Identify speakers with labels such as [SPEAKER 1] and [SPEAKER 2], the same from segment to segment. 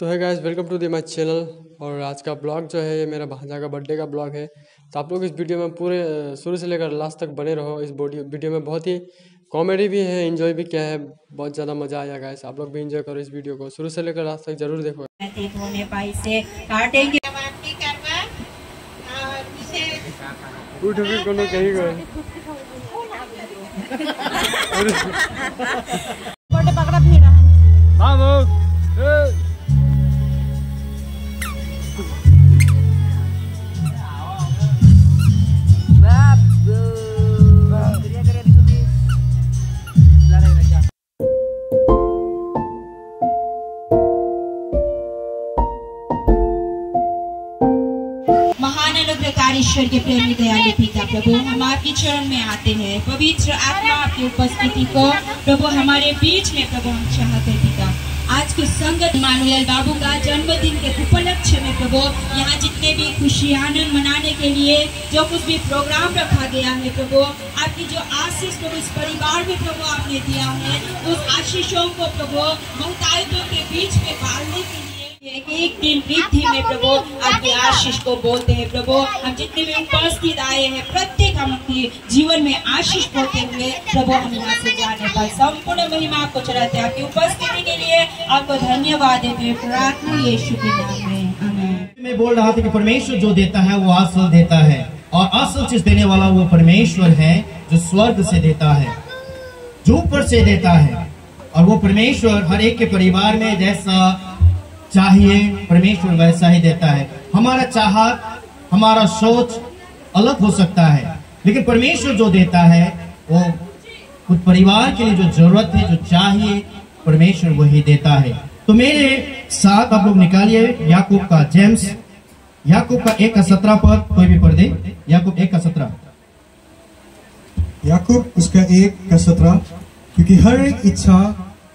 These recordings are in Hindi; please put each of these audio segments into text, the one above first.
[SPEAKER 1] तो है guys welcome to the my channel और आज का ब्लॉग जो है ये मेरा भांजा का बर्थडे का ब्लॉग है। तो आप लोग इस वीडियो में पूरे शुरू से लेकर लास्ट तक बने रहो। इस वीडियो में बहुत ही कॉमेडी भी है इन्जॉय भी क्या है। बहुत ज़्यादा मज़ा आया गाइस आप लोग भी इन्जॉय करो इस वीडियो को। शुरू से लेकर लास्ट तक ज़रूर देखो। उठ भी कोनो कहीं गए हाँ
[SPEAKER 2] ईश्वर के प्रेमी दयालु पिता प्रभु, हम आपके चरण में आते हैं। पवित्र आत्मा आपकी उपस्थिति को प्रभु हमारे बीच में प्रभु हम चाहते पिता। आज के संगत मानुएल बाबू का जन्मदिन के उपलक्ष्य में प्रभु, यहाँ जितने भी खुशी, आनंद मनाने के लिए जो कुछ भी प्रोग्राम रखा गया है प्रभु, आपकी जो आशीष प्रभु, इस परिवार में प्रभु आपने दिया है, उस आशीषों को प्रभु मुहताजों के बीच में पालने के एक दिन में प्रभु। आपके आशीष को बोलते हैं, प्रभु, हम जितने भी उपस्थित आए हैं, प्रत्येक हम जीवन में आशीष बोलते हुए, प्रभु, हम यहाँ से जाने पर संपूर्ण महिमा आपको चढ़ाते हैं आपकी उपस्थिति के लिए। आपको धन्यवाद देते हैं, प्रार्थना में।
[SPEAKER 3] मैं बोल रहा था कि परमेश्वर जो देता है, वो असल देता है। और असल चीज़ देने वाला, वो परमेश्वर है, जो स्वर्ग से देता है जो ऊपर से देता है। और वो परमेश्वर हर एक के परिवार में जैसा चाहिए, परमेश्वर वैसा ही देता है। हमारा चाहत हमारा सोच अलग हो सकता है, लेकिन परमेश्वर जो देता है, वो खुद परिवार के लिए जो ज़रूरत है, जो चाहिए, परमेश्वर वही देता है। तो मेरे साथ आप लोग निकालिए याकूब का जेम्स। याकूब का एक का सत्रह पद कोई भी पढ़ दे। याकूब, एक का सत्रह।
[SPEAKER 4] याकूब, उसका एक का सत्रह, क्योंकि हर एक इच्छा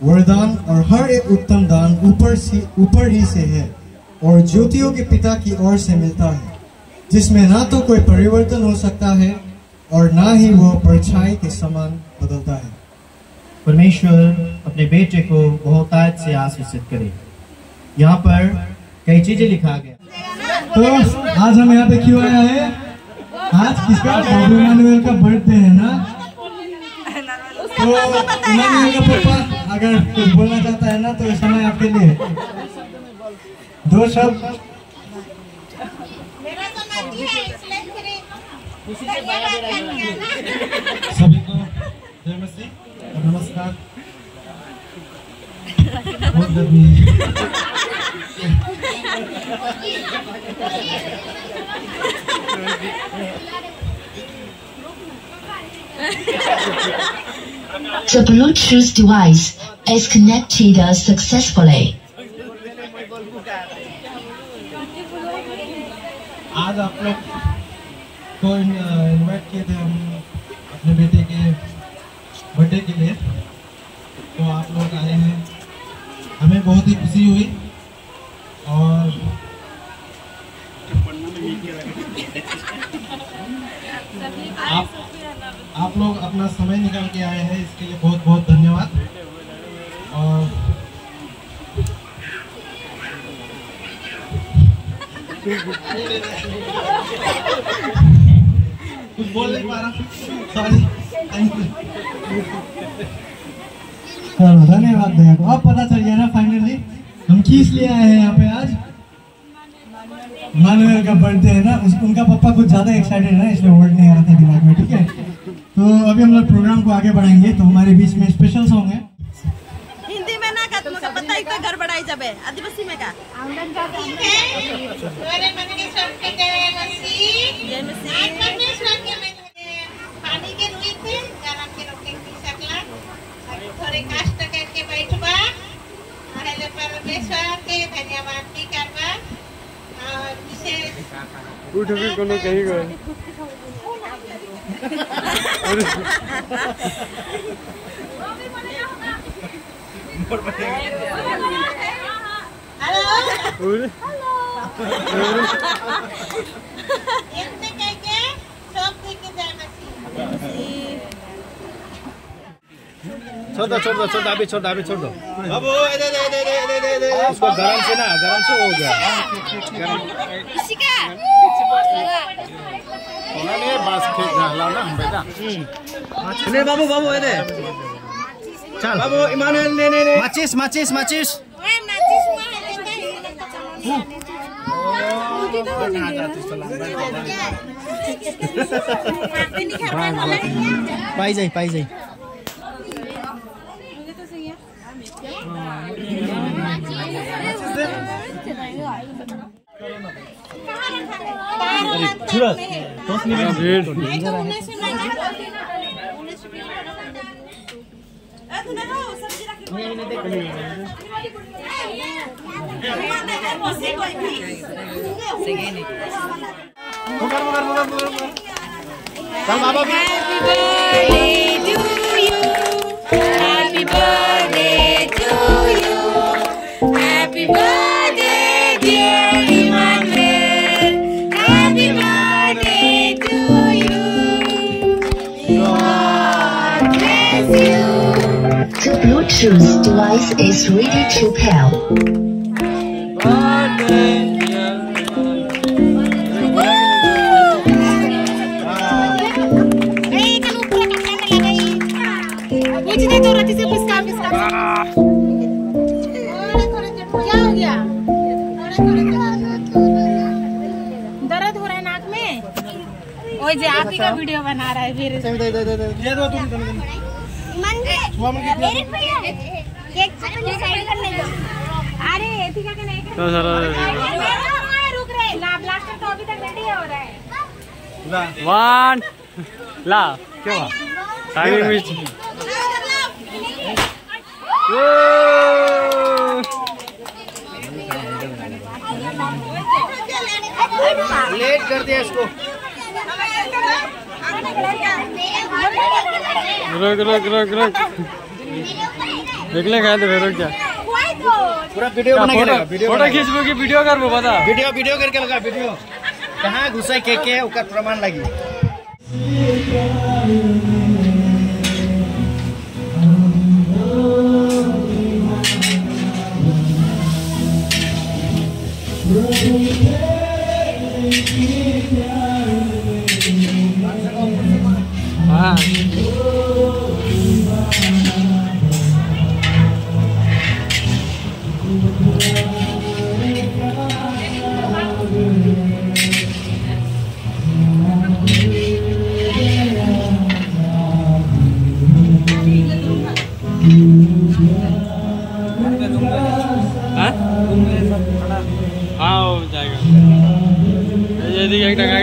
[SPEAKER 4] वरदान और हर एक उत्तम दान ऊपर से ऊपर ही से है और ज्योतियों के पिता की ओर से मिलता है जिसमें ना तो कोई परिवर्तन हो सकता है और ना ही वो परछाई के समान बदलता है।
[SPEAKER 3] परमेश्वर अपने बेटे को बहुत आज से आशीषित करे। यहाँ पर कई चीज़ें लिखा गया।
[SPEAKER 4] तो आज हम यहाँ पे क्यों आया है? आज किसका? का बर्थडे है ना? तो इमानुएल का पापा अगर कुछ बोलना चाहता है ना तो इस समय आपके लिए दो शब्द सभी को नमस्कार
[SPEAKER 5] The Bluetooth device. Is connected successfully.
[SPEAKER 4] आज आप लोग को इनवाइट किए थे हम अपने बेटे के बर्थडे के लिए। तो आप लोग आए हैं। हमें बहुत ही खुशी हुई। और आप आप लोग अपना समय निकाल के आए हैं। इसके लिए बहुत बहुत धन्यवाद। कुछ बोल नहीं पा रहा चलो धन्यवाद भैया को। अब पता चल गया ना फाइनली हम किस लिए आए हैं यहाँ पे आज? मानुएल का बर्थडे है ना उस, उनका पापा कुछ ज़्यादा एक्साइटेड है इसलिए वर्ड नहीं आ रहा था दिमाग में ठीक है? तो अभी हम लोग प्रोग्राम को आगे बढ़ाएँगे तो हमारे बीच में स्पेशल सॉन्ग है।
[SPEAKER 6] में ना का तुमको पता ही तो घर बढ़ाई जाबे आदिवासी में का
[SPEAKER 7] पानी के रुई थे गरम के रोके की सकला थोड़े कष्ट करके बैठबा पहले परमेश्वर के धन्यवाद भी करबा और विशेष
[SPEAKER 1] उठ भी कोनो कहीं गए
[SPEAKER 7] हेलो जाना चाहिए
[SPEAKER 3] छोड़ दो छोड़ दो छोड़ अभी छोड़ अभी छोड़ दो बाबू दे दे दे दे दे दे दे उसको गरम से ना गरम से हो गया उन्होंने बस खेत ना बेटा
[SPEAKER 8] बाबू बाबू दे
[SPEAKER 3] चल। बाबू इमानुएल ने ने ने। माचिस माचिस माचिस।
[SPEAKER 8] जाई पाई जाई।
[SPEAKER 3] चल बाबा भी
[SPEAKER 5] The Bluetooth device is ready to pair.
[SPEAKER 7] क्या हो गया दर्द हो रहा है नाक में? ओए जे आप ही का वीडियो बना रहा है फिर। एथिका के नहीं
[SPEAKER 1] तो सारा
[SPEAKER 7] रुक रहे ला ब्लास्टर तो अभी तक रेडी हो रहा है।
[SPEAKER 1] वन ला। क्या मिस
[SPEAKER 3] लेट कर दिया इसको।
[SPEAKER 1] रुक रुक रुक रुक। निकले गए तो रुक जा।
[SPEAKER 3] पूरा वीडियो बना के वीडियो
[SPEAKER 1] फ़ोटो खींचबो की वीडियो करबो बता।
[SPEAKER 3] वीडियो वीडियो करके लगा वीडियो कहाँ घुसा के के ओकर प्रमाण लगी।
[SPEAKER 1] हाँ हाँ हाँ हो जाएगा ये देखिए एक टंगा